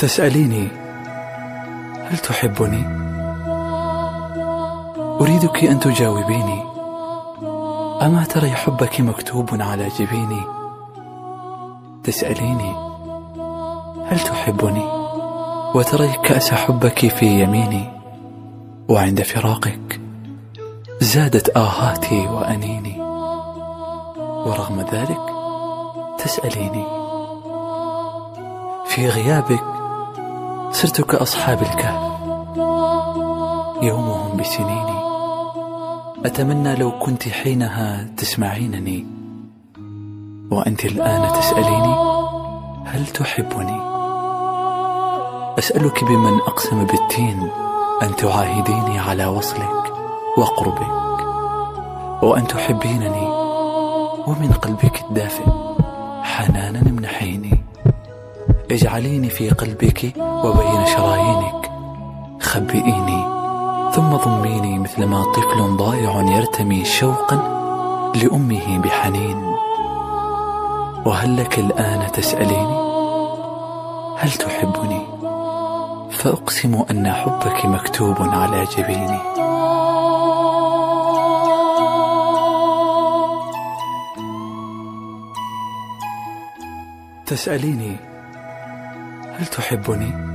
تسأليني هل تحبني؟ أريدك أن تجاوبيني. أما تري حبك مكتوب على جبيني؟ تسأليني هل تحبني؟ وتري كأس حبك في يميني. وعند فراقك زادت آهاتي وأنيني. ورغم ذلك تسأليني في غيابك صرت كأصحاب الكهف يومهم بسنيني أتمنى لو كنت حينها تسمعينني وأنت الآن تسأليني هل تحبني؟ أسألك بمن أقسم بالتين أن تعاهديني على وصلك وقربك وأن تحبينني ومن قلبك الدافئ حنانا امنحيني اجعليني في قلبك وبين شرايينك. خبئيني ثم ضميني مثلما طفل ضائع يرتمي شوقا لأمه بحنين. وهل لك الآن تسأليني؟ هل تحبني؟ فأقسم أن حبك مكتوب على جبيني. تسأليني هل تحبني؟